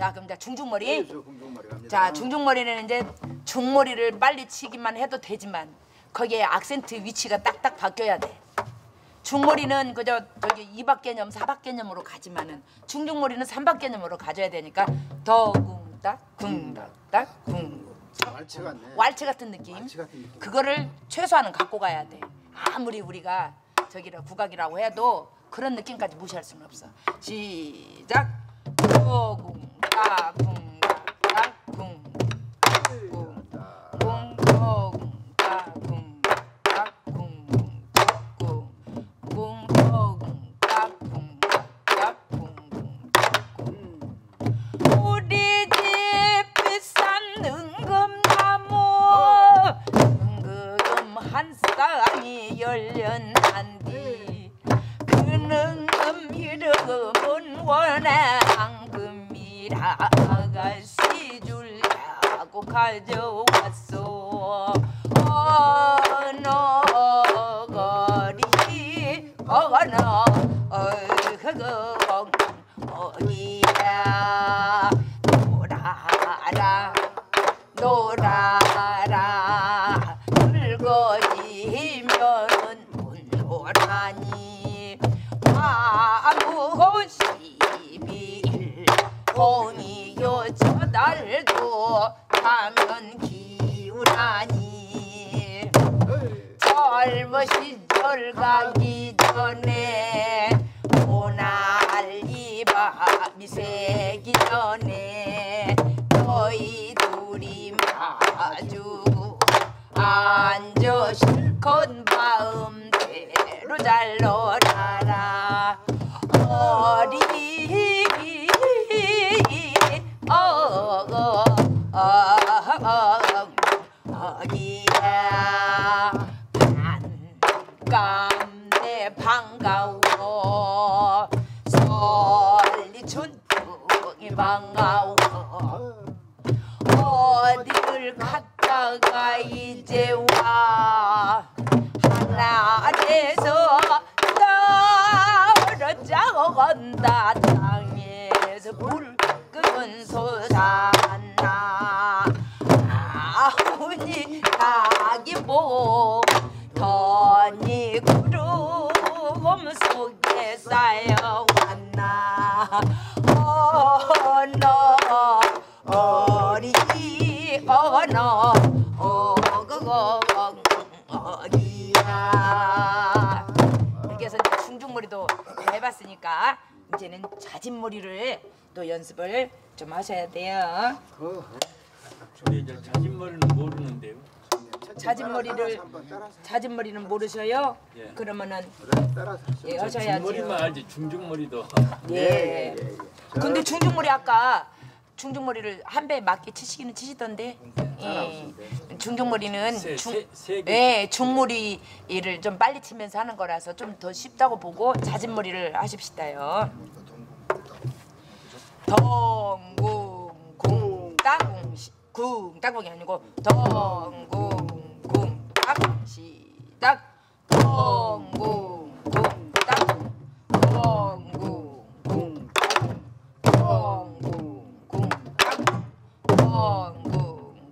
자 그럼 이제 중중머리. 갑니다. 자 중중머리는 이제 중머리를 빨리 치기만 해도 되지만 거기에 악센트 위치가 딱딱 바뀌어야 돼. 중머리는 그저 저기 이박 개념 사박 개념으로 가지만은 중중머리는 삼박 개념으로 가져야 되니까 궁딱 궁 말치 같네. 왈츠 같은 느낌. 왈츠 같은 느낌. 그거를 최소한은 갖고 가야 돼. 아무리 우리가 저기라 국악이라고 해도 그런 느낌까지 무시할 수는 없어. 시작. 더 그거 어니야 잘 놀아 닭이 뭐 더니 구름 속에 쌓여왔나? 어너 어리 어너 어그거 어디야. 이렇게 해서 중중머리도 다 해봤으니까 이제는 자진머리를 또 연습을 좀 하셔야 돼요 그, 근데 이제 자진머리는 모르는데요. 자진머리를 자진머리는 모르셔요? 예. 그러면은 따라서 예, 하셔야죠. 머리만 알지 중중머리도 예. 예, 예. 근데 중중머리 아까 중중머리를 한 배 맞게 치시기는 치시던데. 예. 중중머리는 세- 중, 세- 세 개. 예, 중머리를 좀 빨리 치면서 하는 거라서 좀 더 쉽다고 보고 자진머리를 하십시다요. 덩궁궁 따궁 시- 궁 따궁이 아니고 덩궁궁 따 시작 덩궁궁 따궁 덩궁궁 따궁 덩궁궁 따궁 덩궁궁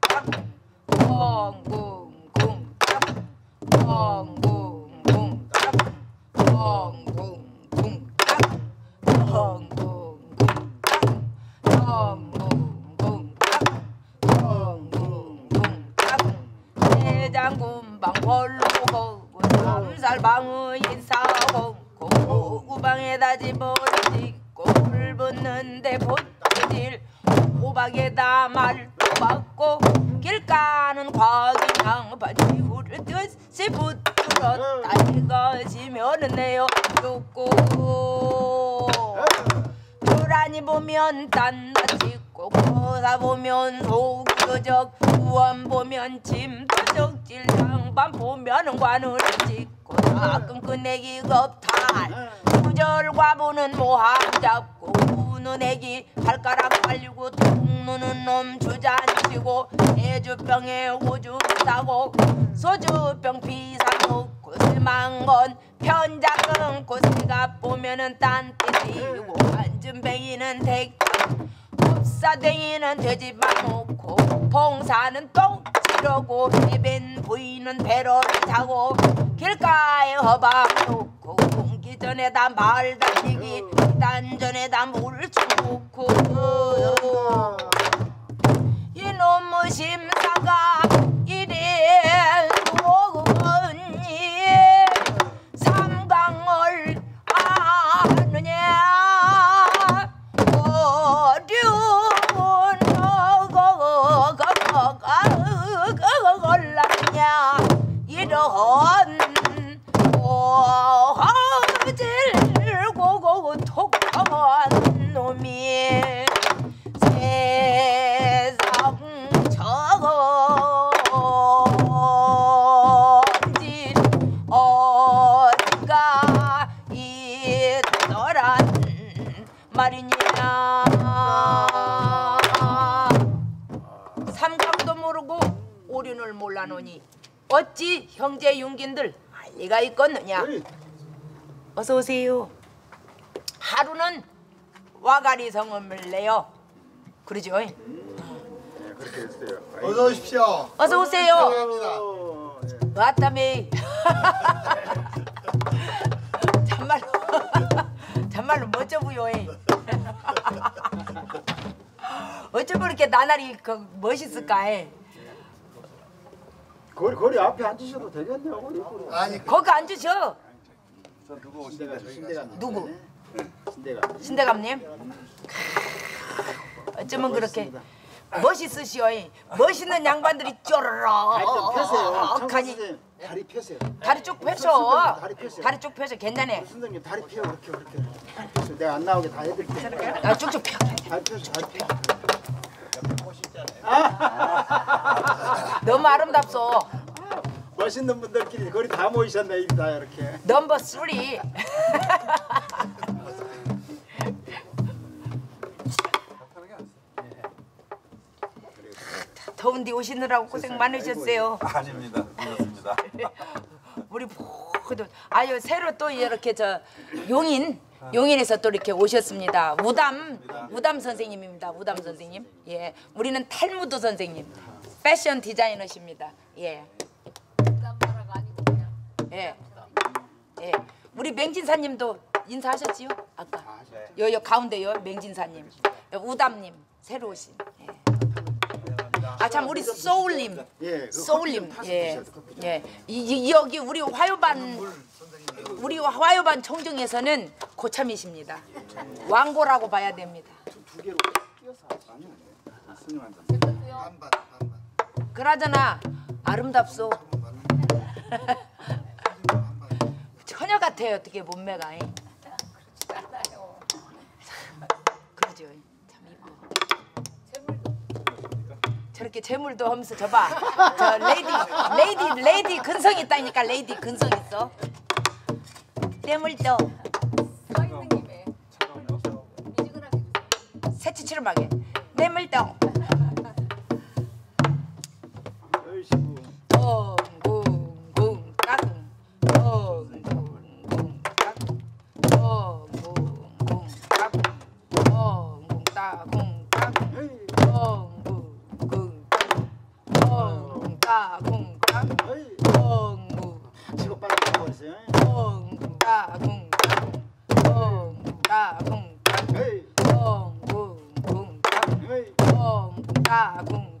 따궁 덩궁궁 따궁 덩궁궁 따궁 덩궁궁 따궁 덩궁궁 대장군방 홀로고 삼살방의 인사고 고구방에다 집어를 짓고 물 붓는데 보태질 호박에다 말도 받고 길 가는 과기냥 바지우를 뜻이 붙들었다. 이것이면은 내요 좋고. 고라니 보면 딴나 찍고 고사 보면 소그적 우원 보면 짐도적 질장반 보면은 관을 찍고 가끔 끈내기 겁탈. 구절과 보는 모함 잡고 우는 애기 발가락 말리고 통 누는 놈 주잔치고 해주병에 오줌 싸고 소주병 비사 놓고 쓸만건 편자 끊고 새가 보면은 딴띠 띄고 앉은 뱅이는 댁 법사댕이는 돼지만 놓고 봉사는 똥 지르고 해변 보이는 배로를 타고 길가에 허박 놓고 공기 전에다 말 달리기 단 전에다 물 주고. 이놈의 심사가 이래 오륜을 몰라노니 어찌 형제 윤긴들 할 리가 있겠느냐? 어서 오세요. 하루는 와가리 성음을 내요. 그러죠 네, 그렇게 했어요. 어서 오십시오. 어서 오세요. 환영합니다. 왔다메 참말로 참말로 멋져 보여 어쩜 그렇게 나날이 그 멋있을까 해. 거리 거리 앞에 앉으셔도 되겠네요. 거리 거리. 아니 거기 앉으셔 저 누구 신대가 오신다 신대가 누구? 신대가 신대감님 어쩌면 그렇게 멋있으시오 멋있는 양반들이 다리 좀 펴세요. 쪼르륵 청소 하니 선생님 다리 펴세요. 다리 쭉 펴셔 다리 펴세요. 다리 쭉 펴셔 괜찮네 선생님 다리 펴 그렇게 그렇게. 다리 펴세요. 내가 안 나오게 다 해드릴게. 아, 쭉쭉 펴 다리 펴 다리 펴. 너무 아름답소 멋있는 분들끼리 거리 다 모이셨네 이다 이렇게. 넘버 쓰리 더운 데 오시느라고 고생 많으셨어요 아닙니다. 그렇습니다. 우리 모두 아유 새로 또 이렇게 저 용인 용인에서 또 이렇게 오셨습니다. 우담 우담 선생님입니다. 우담 선생님. 예, 우리는 탈무드 선생님, 패션 디자이너십니다. 예. 예. 예. 우리 맹진사님도 인사하셨지요? 아까. 요요 가운데 요 맹진사님, 요 우담님 새로 오신. 예. 아 참 우리 소울님. 예. 그 소울님 예. 예. 이, 이- 여기 우리 화요반 우리 화요반 청중에서는 고참이십니다. 왕고라고 봐야 됩니다. 두 개로 끼워서 아니요. 승용한다. 그러잖아 아름답소. 처녀 같아요 어떻게 몸매가. 예. 그러죠. 참 이뻐. 저렇게 재물도 하면서 저봐. 저 레이디 레이디 레이디 근성 있다니까 레이디 근성 있어. 재물도 새치치름하게 재물도 엉궁 따궁 따궁 헤이. 엉궁 치고 빨리 가버리세요. 엉궁 따궁 따궁 엉궁 따궁 따궁 헤이. 엉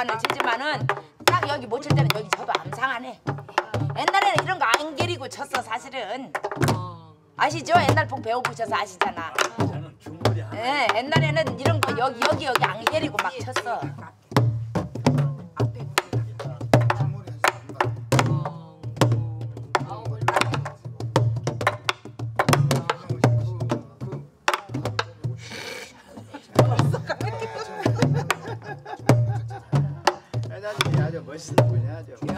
판을 치지만은 딱 여기 못 칠 때는 여기 쳐도 암상하네. 옛날에는 이런 거 안 게리고 쳤어 사실은. 아시죠? 옛날 복 배워보셔서 아시잖아. 저는 하나. 예, 옛날에는 이런 거 여기 여기 여기 안 게리고 막 쳤어.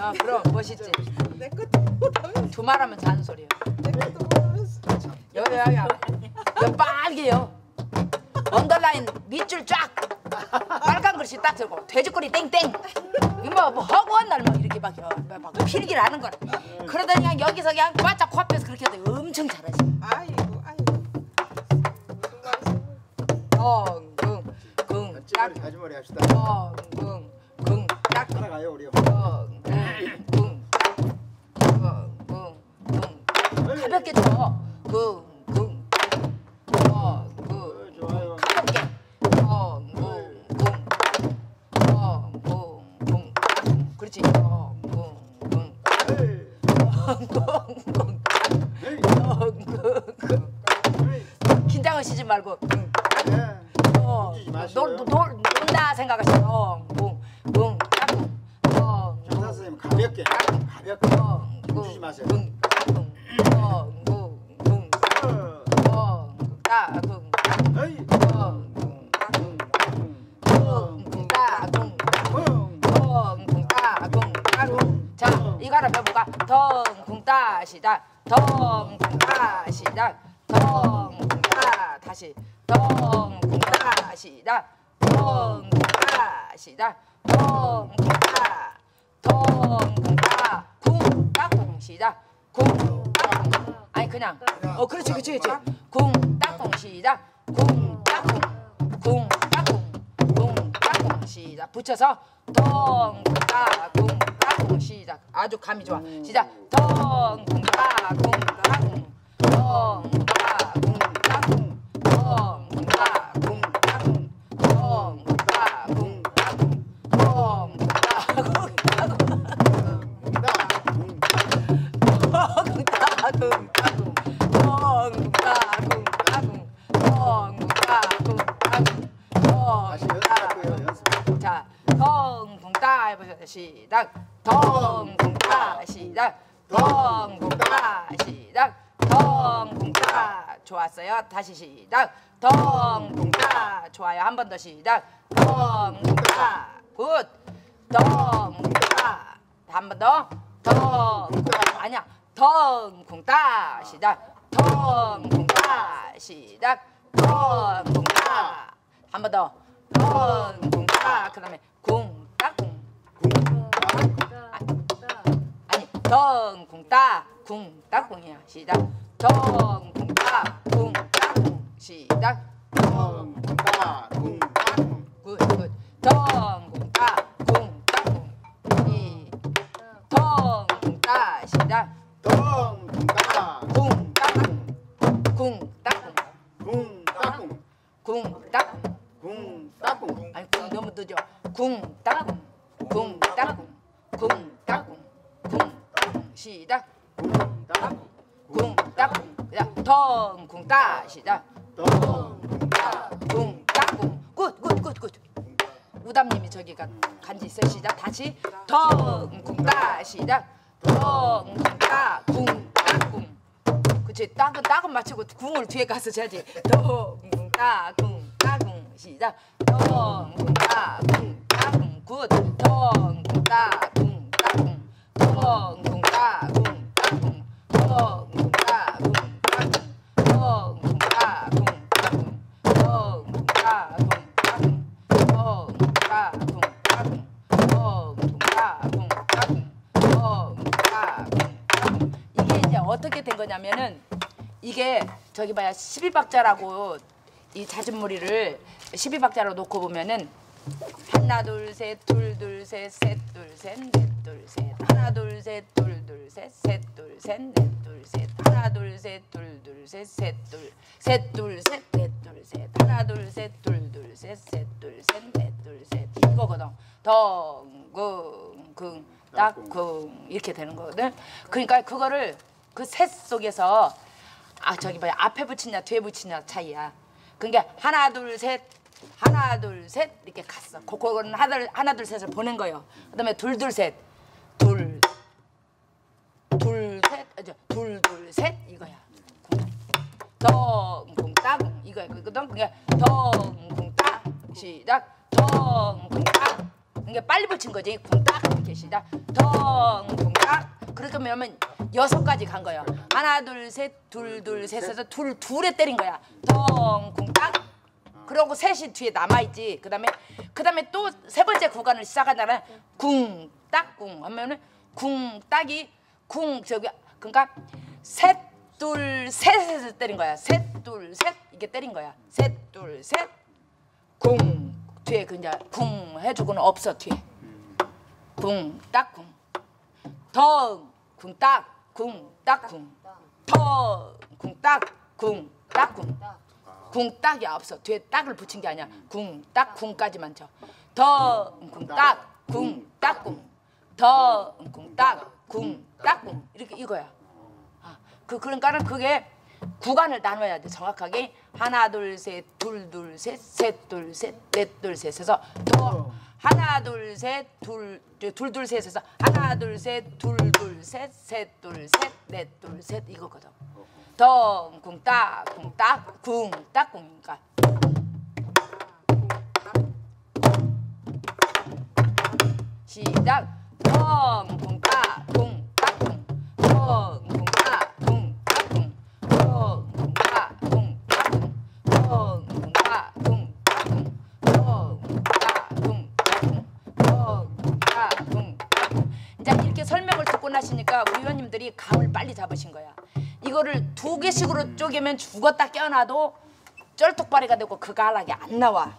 야 그럼 멋있지. 내 것도 못하면서 두 말하면 잔소리야. 내 것도 못하면서 여야야, 여 빨개요. 언더라인 밑줄 쫙. 빨간 글씨 딱 들고 돼지꼬리 땡땡. 이거 뭐 허구한 날막 이렇게 막, 막, 막 필기를 하는 거라. 그러더니 그냥 여기서 그냥 바짝 코앞에서 그렇게 해도 엄청 잘하지. 아이고 아이고 덩, gung, gung, 딱, 가지머리 합시다. 덩, gung, gung, 딱, 따라가요 우리. 덩, 가볍게 쳐. 그, 그, 어, 그, 가볍게. 어, 그, 그, 어, 그, 그, 그렇지. 어, 그, 그, 긴장하시지 말고. 어, 놀, 놀, 논다 생각하시고. 어, 그, 그, 어. 정사 선생님 가볍게, 가볍게. 어, 그, 주지 마세요. 이거를 배볼까? 덩궁따시다 덩궁따시다 덩궁따 다시 덩궁따시다 덩궁따시다 덩궁따 덩궁따 쿵따 쿵시다 쿵 그냥. 어 그렇지 그렇지 그렇지. 공딱공 시작. 공딱공 공딱공 공딱공 시작. 붙여서 동딱공 딱공 시작. 아주 감이 좋아. 시작. 동딱공 딱공 동딱공 시작. 덩궁 따 시작. 덩궁 따 시작. 덩궁 따 좋았어요. 다시 시작. 덩궁 따 좋아요. 한 번 더 시작. 덩궁 따 good. 덩궁 따. 한 번 더. 덩궁 따 아니야. 덩궁 따 시작. 덩궁 따 시작. 덩궁 따. 한 번 더. 덩궁 따. 그 다음에 덩궁 따. 궁 따궁이야. 시작. 덩궁 따. 궁 따궁. 시작. 덩, 따, 둥, 따. 굿 궁을 뒤에 가서 쳐야지. 덩궁 따궁 따궁 시작. 덩궁 따궁 따궁 굿. 덩궁 따궁 따궁. 덩궁 따궁 따궁. 덩 저기 봐야 12박자라고 이 자진모리를 12박자로 놓고 보면은 하나 둘 셋 둘 둘 셋 셋 둘 셋 넷 둘 셋 하나 둘 셋 둘 둘 셋 셋 둘 셋 넷 둘 셋 하나 둘 셋 둘 둘 셋 셋 둘 셋 둘 셋 넷 둘 셋 하나 둘 셋 둘 둘 셋 셋 둘 셋 넷 둘 셋 이거거든 덩궁궁 딱궁 이렇게 되는 거거든 그러니까 그거를 그 셋 속에서 아 저기 뭐야 앞에 붙이냐 뒤에 붙이냐 차이야. 그러니까 하나 둘 셋 하나 둘 셋 이렇게 갔어. 그- 그거는 하나 하나 둘 셋을 보낸 거예요. 그다음에 둘 둘 셋 둘 둘셋 둘 둘 셋 이거야. 따궁 이거야. 그거든 그러니까 덩궁 따 시작 따 이게 빨리 붙인 거지 궁따 이렇게 셋 시작 덩쿵딱 하면 여섯 가지 간 거예요. 하나 둘 셋 둘 둘 셋에서 둘 둘에 때린 거야. 덩쿵딱 그러고 셋이 뒤에 남아있지. 그다음에 그다음에 또 세 번째 구간을 시작하잖아 궁딱궁 하면은 궁딱이 궁 저기 그러니까 셋 둘 셋에서 때린 거야. 셋 둘 셋 이게 때린 거야. 셋 둘셋궁 뒤에 그 이제 궁 해주고는 없어 뒤에. 궁딱궁 덩 궁딱 궁딱궁 덩궁딱 궁딱궁 궁딱이 없어. 뒤에 딱을 붙인 게 아니야. 궁딱 궁까지만 쳐. 덩궁딱 궁딱궁 덩궁딱 궁딱궁 이렇게 이거야. 아, 그 그러니까는 그게 구간을 나눠야 돼 정확하게. 하나 둘 셋 둘 둘 셋 셋 둘 셋 넷 둘 셋에서 더 하나 둘 셋 둘 둘 둘 셋에서 하나 둘 셋 둘 둘 셋 셋 둘 셋 넷 둘 셋 이거거든. 덩궁딱 궁딱 궁딱 궁이니까. 시작. 덩궁딱 궁딱 궁 의원님들이 감을 빨리 잡으신 거야 이거를 두 개씩으로 쪼개면 죽었다 깨어나도 쩔뚝발이가 되고 그 가락이 안 나와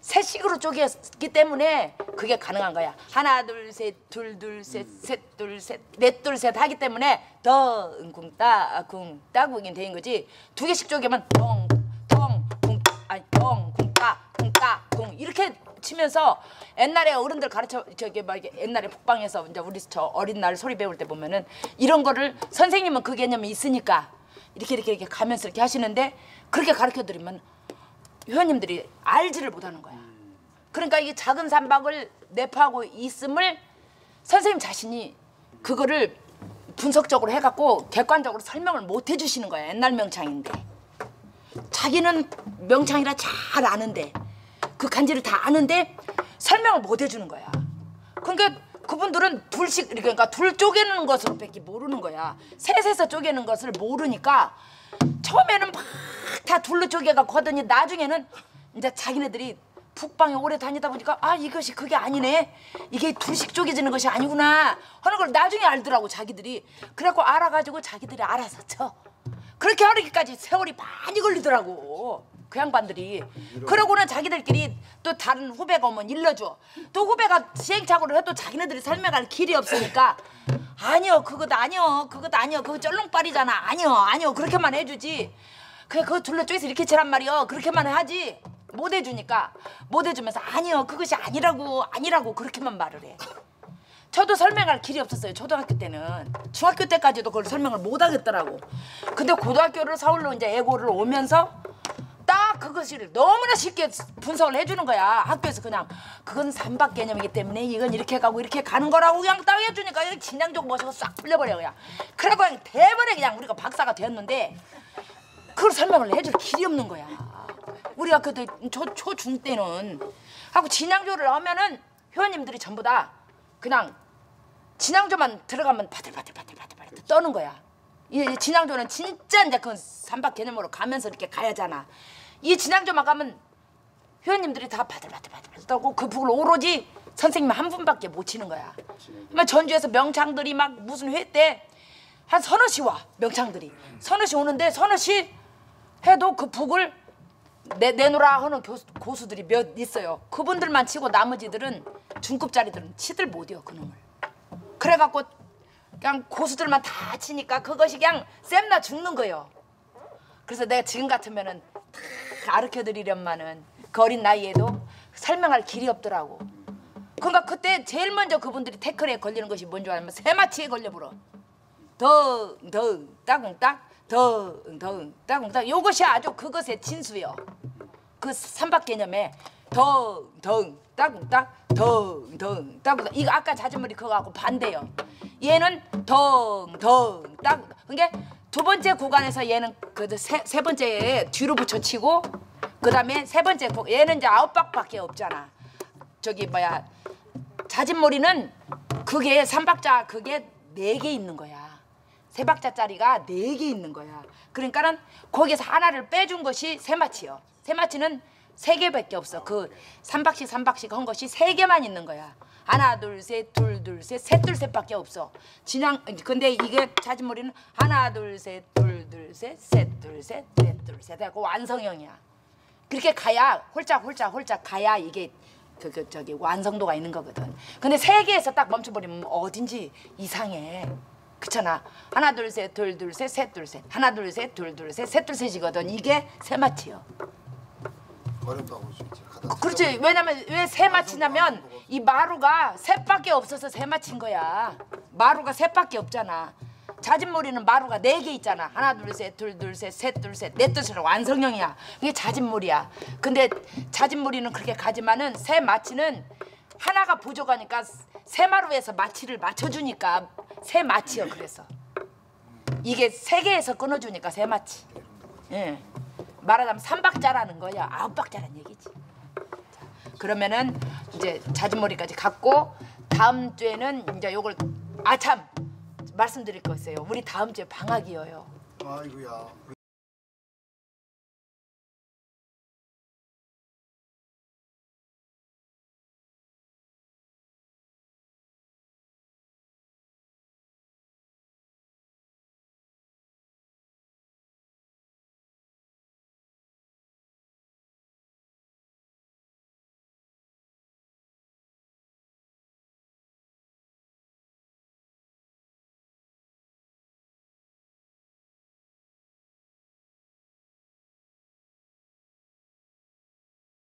세 식으로 쪼개기 때문에 그게 가능한 거야. 하나 둘셋둘둘셋셋둘셋넷둘셋 하기 때문에 덩궁따궁 따궁이 된 거지. 두 개씩 쪼개면 덩덩궁 아니 덩궁따궁따궁 이렇게 치면서 옛날에 어른들 가르쳐 저기 막 옛날에 북방에서 이제 우리 저 어린 날 소리 배울 때 보면은 이런 거를 선생님은 그 개념이 있으니까 이렇게 이렇게 이렇게 가면서 이렇게 하시는데 그렇게 가르쳐 드리면 회원님들이 알지를 못하는 거야. 그러니까 이 작은 산박을 내포하고 있음을 선생님 자신이 그거를 분석적으로 해갖고 객관적으로 설명을 못 해주시는 거야. 옛날 명창인데 자기는 명창이라 잘 아는데 그 간지를 다 아는데 설명을 못 해주는 거야. 그러니까 그분들은 둘씩 그러니까 둘 쪼개는 것으로밖에 모르는 거야. 셋에서 쪼개는 것을 모르니까 처음에는 막 다 둘로 쪼개갖고 하더니 나중에는 이제 자기네들이 북방에 오래 다니다 보니까 아 이것이 그게 아니네 이게 둘씩 쪼개지는 것이 아니구나 하는 걸 나중에 알더라고 자기들이 그래갖고 알아가지고 자기들이 알아서 쳐 그렇게 하기까지 세월이 많이 걸리더라고 그 양반들이. 그러고는 자기들끼리 또 다른 후배가 오면 일러줘. 또 후배가 시행착오를 해도 자기네들이 설명할 길이 없으니까. 아니요 그것 아니요 그것 아니요. 그거 쩔렁빨이잖아. 아니요 아니요. 그렇게만 해주지. 그래 그거 둘러 쪼개서 이렇게 치란 말이요 그렇게만 하지. 못 해주니까. 못 해주면서 아니요 그것이 아니라고 아니라고 그렇게만 말을 해. 저도 설명할 길이 없었어요 초등학교 때는. 중학교 때까지도 그걸 설명을 못 하겠더라고. 근데 고등학교를 서울로 이제 애고를 오면서 딱 그것을 너무나 쉽게 분석을 해주는 거야. 학교에서 그냥 그건 삼박 개념이기 때문에 이건 이렇게 가고 이렇게 가는 거라고 그냥 딱 해주니까 그냥 진양적 모습을 싹 풀려버려 그냥. 그래고 그냥 대번에 그냥 우리가 박사가 되었는데 그걸 설명을 해줄 길이 없는 거야. 우리가 그때 초, 초, 중 때는 하고 진양조를 하면은 회원님들이 전부 다 그냥 진양조만 들어가면 바들바들바들바들바들 떠는 거야. 이 진양조는 진짜 이제 그 삼박 개념으로 가면서 이렇게 가야잖아. 이 진양조만 가면 회원님들이 다 바들바들바들 떠고 그 북을 오로지 선생님 한 분밖에 못 치는 거야. 막 전주에서 명창들이 막 무슨 회 때 한 서너 시 와 명창들이 서너 시 오는데 서너 시 해도 그 북을 내, 내놓으라 하는 교수, 고수들이 몇 있어요. 그분들만 치고 나머지들은 중급짜리들은 치들 못해요 그놈을. 그래갖고 그냥 고수들만 다 치니까 그것이 그냥 쌤나 죽는 거예요. 그래서 내가 지금 같으면은 다 가르쳐 드리련만은 그 어린 나이에도 설명할 길이 없더라고. 그러니까 그때 제일 먼저 그분들이 태클에 걸리는 것이 뭔지 알면 새마치에 걸려버려. 덩덩 따궁딱 덩덩 따궁딱 요것이 아주 그것의 진수요. 그 삼박 개념에 덩덩 따궁딱 덩덩 따궁딱 이거 아까 자주머리 그거하고 반대요. 얘는 덩덩 따궁 그러니까 두 번째 구간에서 얘는 그세 세 번째에 뒤로 붙여치고 그다음에 세 번째 구 얘는 이제 아홉 박밖에 없잖아. 저기 뭐야 자진몰이는 그게 삼박자 그게 네 개 있는 거야. 세 박자짜리가 네 개 있는 거야. 그러니까는 거기서 하나를 빼준 것이 세마치요. 세마치는 세 개밖에 없어. 그 삼박씩 삼박씩 한 것이 세 개만 있는 거야. 하나 둘셋둘둘셋셋둘 셋밖에 없어. 진양 근데 이게 자진몰이는 하나 둘셋둘둘셋셋둘셋넷둘셋 하고 완성형이야. 그렇게 가야 홀짝 홀짝 홀짝 가야 이게 그, 그 저기 완성도가 있는 거거든. 근데 세 개에서 딱 멈춰버리면 어딘지 이상해. 그렇잖아. 하나 둘셋둘둘셋셋둘 셋. 하나 둘셋둘둘셋셋둘 셋이거든. 이게 세 마치요. 어렵다고 볼 수 있지. 가다 그렇지. 왜냐면 왜세 마치냐면 이 마루가 셋밖에 없어서 세 마친 거야. 마루가 셋밖에 없잖아. 자진몰이는 마루가 네 개 있잖아. 하나 둘셋둘둘셋셋둘셋넷둘셋 완성형이야. 그게 자진몰이야. 근데 자진몰이는 그렇게 가지만은 세 마치는 하나가 부족하니까 세 마루에서 마치를 맞춰주니까 세 마치요. 그래서 이게 세 개에서 끊어주니까 세 마치. 예. 말하자면 삼박자라는 거야. 아홉 박자라는 얘기지. 그러면은 이제 자진몰이까지 갔고 다음 주에는 이제 요걸 아참 말씀드릴 거 있어요. 우리 다음 주에 방학이에요. 아이고야.